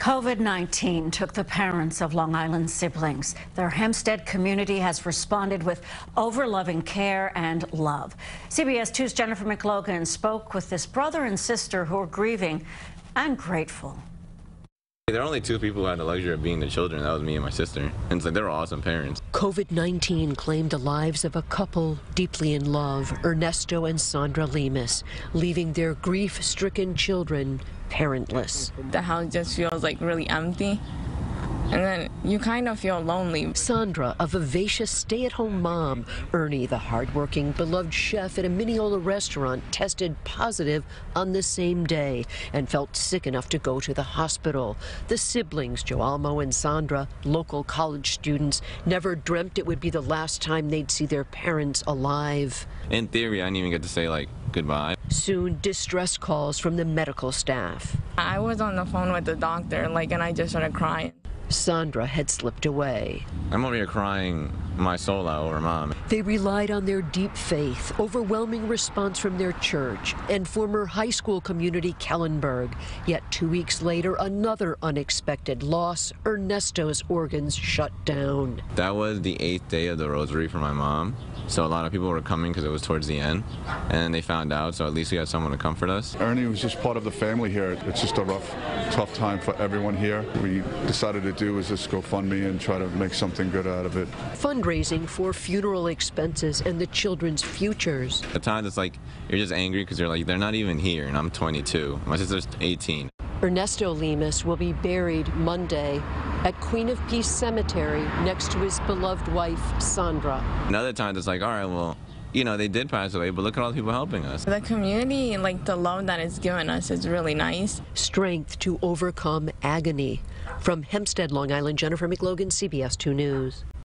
COVID 19 took the parents of Long Island siblings. Their Hempstead community has responded with overloving care and love. CBS 2's Jennifer McLogan spoke with this brother and sister who are grieving and grateful. There are only two people who had the luxury of being the children. That was me and my sister. And it's like they were awesome parents. COVID 19 claimed the lives of a couple deeply in love, Ernesto and Sandra Lemus, leaving their grief stricken children parentless. The house just feels like really empty. And then you kind of feel lonely. Sandra, a vivacious stay at home mom. Ernie, the hardworking, beloved chef at a Mineola restaurant, tested positive on the same day and felt sick enough to go to the hospital. The siblings, Joalmo and Sandra, local college students, never dreamt it would be the last time they'd see their parents alive. In theory, I didn't even get to say, like, goodbye. Soon, distress calls from the medical staff. I was on the phone with the doctor, like, and I just started crying. Sandra had slipped away. I'm over here crying my soul out over mom. They relied on their deep faith, overwhelming response from their church, and former high school community Kellenberg. Yet two weeks later, another unexpected loss Ernesto's organs shut down. That was the eighth day of the rosary for my mom. So a lot of people were coming because it was towards the end, and they found out. So at least we had someone to comfort us. Ernie was just part of the family here. It's just a rough, tough time for everyone here. We decided to do is just go fund me and try to make something good out of it. Fundraising for funeral expenses and the children's futures. At times it's like you're just angry because you're like they're not even here, and I'm 22. My sister's 18. Ernesto Lemus will be buried Monday at Queen of Peace Cemetery next to his beloved wife, Sandra. Another time it's like, all right, well, you know, they did pass away, but look at all the people helping us. The community, like the love that it's given us is really nice. Strength to overcome agony. From Hempstead, Long Island, Jennifer McLogan, CBS 2 News.